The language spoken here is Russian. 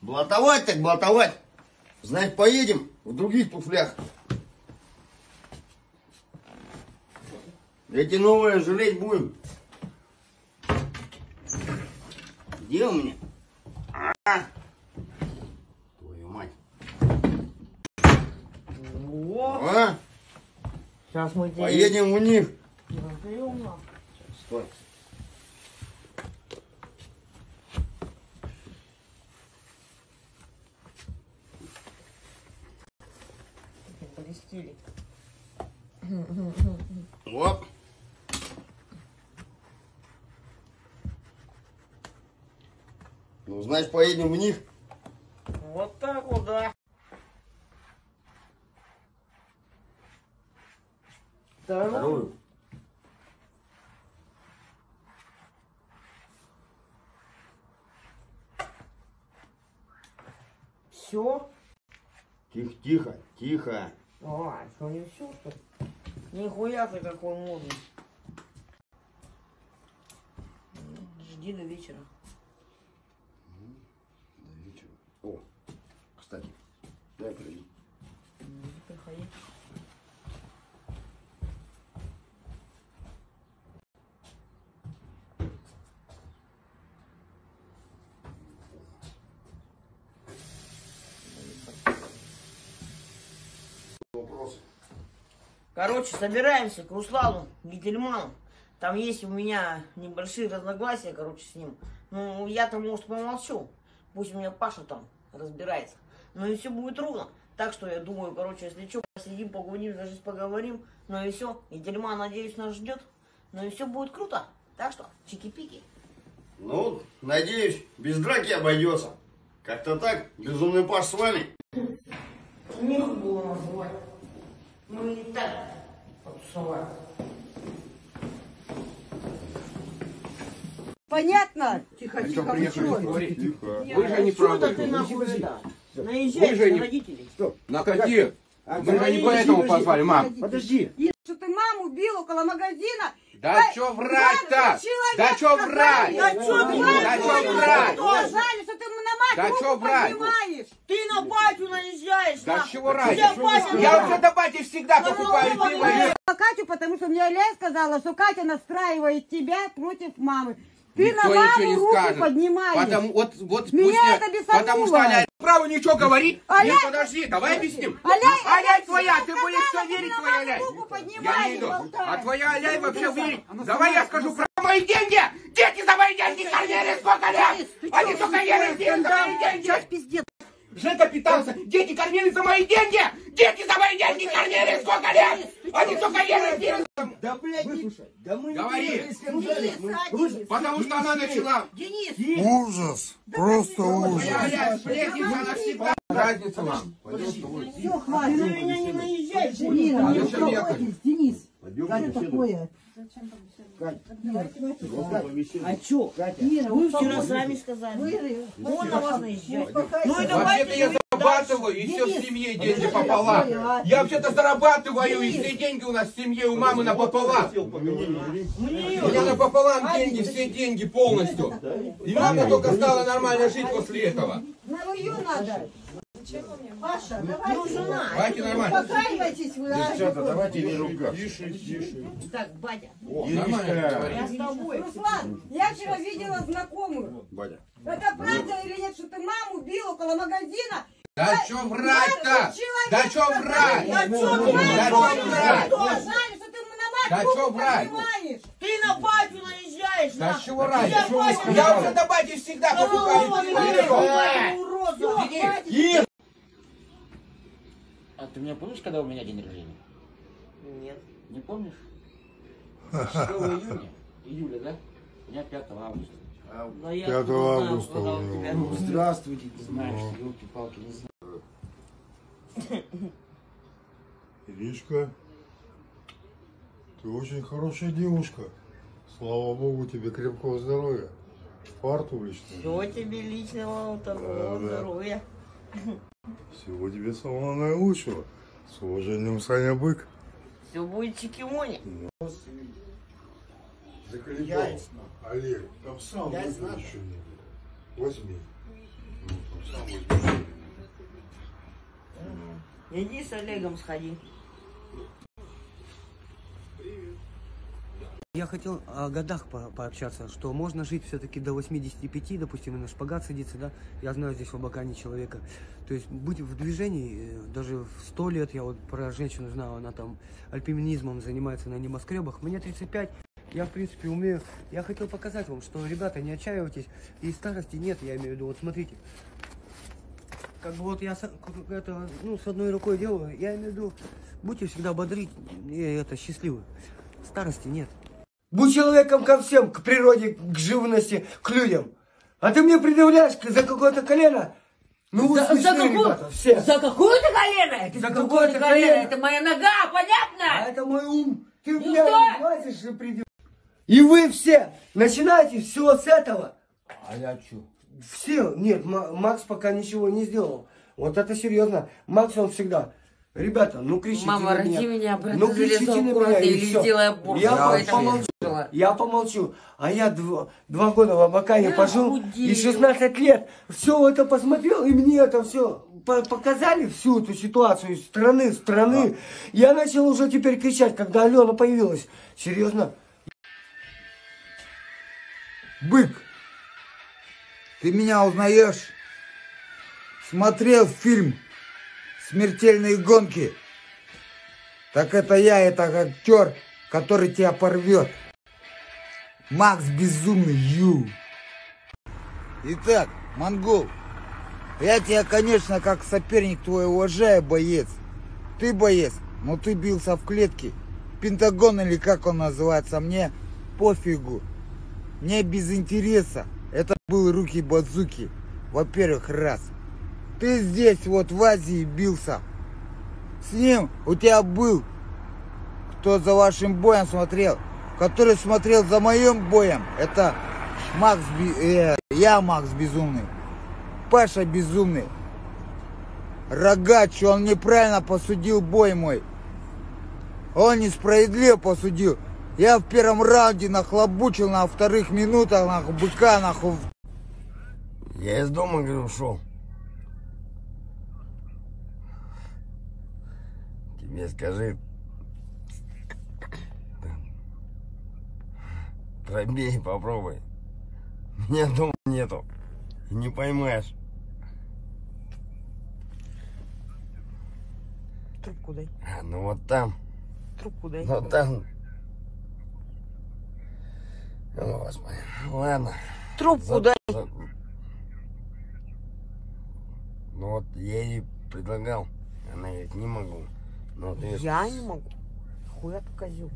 Блатовать так блатовать. Значит, поедем в других туфлях. Эти новые жалеть будем. Где у меня? А? Твою мать. О, А? сейчас мы тебе Поедем в них. Стой. Блестели. Оп. Ну, значит, поедем в них. Вот так вот, да. Вторую. Все? Тихо, тихо, тихо. А, что не все, что ли? Нихуя ты какой модный. Жди до вечера. До вечера. О, кстати, дай приди. М, Приходи. Короче, собираемся к Руслану Гительману. Там есть у меня небольшие разногласия, короче, с ним. Ну, я-то, может, помолчу. Пусть у меня Паша там разбирается. Но и все будет ровно. Так что я думаю, короче, если что, посидим, поговорим, даже поговорим. Ну и все. И надеюсь, нас ждет. Ну и все будет круто. Так что, чики-пики. Ну, надеюсь, без драки обойдется. Как-то так, безумный Паш с вами. Не было называть. Мы и так потусовали. Понятно? Тихо, тихо, приехали? Тихо. Вы же не Что-то ты правы. нахуй. Вы Наезжаешь же на не- родителей. На какие? Мы же не подожди, поэтому позвали, мам. Подожди. Что ты маму бил около магазина? Да Ай, чё врать-то? Да чё врать? Да чё ты Да чё врать? Ты на мать Да руку чё врать? поднимаешь. Ты на батю наезжаешь. Да нахуй. чего ради? Я вообще до бати всегда Да покупаю ну, пиво. ну, А Катю, потому что мне Аля сказала, что Катя настраивает тебя против мамы. Ты Никто на маму руку скажет. поднимаешь. Потому, вот, вот Меня пусть это бесануло. Потому что Аля право ничего говорить. Аля- Нет, подожди, давай объясним. Аля- Аля твоя, ты будешь все верить, твоя Аля. Я не иду. А твоя Аля вообще верить. Давай я скажу про мои деньги. Дети за мои деньги кормили сколько лет. Они только ели деньги за мои деньги. пиздец. Жека питался, дети кормили за мои деньги! Дети за мои деньги кормили сколько лет! Они только ели пиво! Да, блядь, выслушай. Да мы Говори. не Потому что она начала... Денис, Ужас, просто ужас. Я, я, сплетница навсегда. Разница вам. Все, хватит. ты на меня не наезжай. А Денис. Пойдем Что А чё? Нина, Вы вчера сами сказали. Вы- Он на вас наезжает. Ну и Вообще-то давайте я зарабатываю, и все в Денис, семье подожди, деньги пополам. а? Я вообще-то зарабатываю, и все деньги у нас в семье у мамы напополам. У меня напополам деньги, все деньги полностью. И мама только стала нормально жить после этого. На ее надо. Паша, давай. Ну, жена. Давайте нормально. Успокаивайтесь вы. Девчата, давайте не ругаться. Так, батя, Нормально говори. я с тобой. Руслан, я вчера видела знакомую. Батя. Это правда или нет, что ты маму бил около магазина? Да чё врать-то? Да чё врать? Да врать? Что на мать Да чё врать? Ты на батю наезжаешь. Да чего ради? Я уже до бати всегда покупаю Голова пиво. меня и всё. ебаного урода. Денис, А ты меня помнишь, когда у меня день рождения? Нет. Не помнишь? 6 июня, июля, да? У меня 5 августа. Я 5 откуда знаю, августа у него день? Здравствуйте, ты знаешь, елки-палки, не знаю. Иришка, ты очень хорошая девушка. Слава Богу, тебе крепкого здоровья. Фарту лично. Всего тебе личного такого Да, да. Всего тебе самого наилучшего. С уважением, Саня Бык. Все будет чикимони. Заколебал. Олег, там сам Ясно. еще не было. Возьми. Ну, там сам возьми. Иди с Олегом сходи. Я хотел о годах по- пообщаться, что можно жить все-таки до 85, допустим, и на шпагат садиться, да. Я знаю здесь в Абакане человека. То есть быть в движении, э, даже в 100 лет, я вот про женщину знаю, она там альпинизмом занимается на небоскребах. Мне 35, я, в принципе, умею. Я хотел показать вам, что, ребята, не отчаивайтесь. И старости нет, я имею в виду. Вот смотрите. Как бы вот я это, ну, с одной рукой делаю, я имею в виду, будьте всегда бодры и это, счастливы. Старости нет. Будь человеком ко всем, к природе, к живности, к людям. А ты мне предъявляешь за какое-то колено? Ну, вы За, за смешные, какую- ребята, все. за какое-то колено? Это За за какое-то колено? колено. Это моя нога, А понятно? это мой ум. Ты Ну меня что? хватишь и предъяв- И вы все начинаете все с этого. А я чё? Все, нет, Ма- Макс пока ничего не сделал. Вот это серьезно. Макс, он всегда. Ребята, ну кричите Мама, на роди меня. меня, брат, ну зарезал кричите на меня, и или всё. сделай аборт, Я поэтому помолчу. Жила. Я помолчу. А я дв- два года в Абакане Я пожил. худею. И 16 лет. Все это посмотрел, и мне это все показали всю эту ситуацию из страны, страны. Я начал уже теперь кричать, когда Алена появилась. Серьезно. Бык, ты меня узнаешь? Смотрел фильм «Смертельные гонки». Так это я, это актер, который тебя порвет. Макс Безумный Ю. Итак, монгол, я тебя, конечно, как соперник твой уважаю, боец. Ты боец, но ты бился в клетке. Пентагон или как он называется, мне пофигу. Мне без интереса. Это был руки базуки. Во-первых, раз. Ты здесь вот в Азии бился. С ним у тебя был, кто за вашим боем смотрел, который смотрел за моим боем. Это Макс, э, я Макс Безумный. Паша Безумный. Рогач, он неправильно посудил бой мой. Он несправедливо посудил. Я в первом раунде нахлобучил на вторых минутах нахуй быка нахуй. Я из дома, говорю, ушел. Тебе скажи. Пробей, попробуй. Меня дома нету. Не поймаешь. Трубку дай, А, ну вот там. трубку дай. Вот там. О, Господи. Ладно. Трубку За- дай. за- Ну вот я ей предлагал. Она говорит, не могу. Ну, ты Я не могу. Хуя ты козел.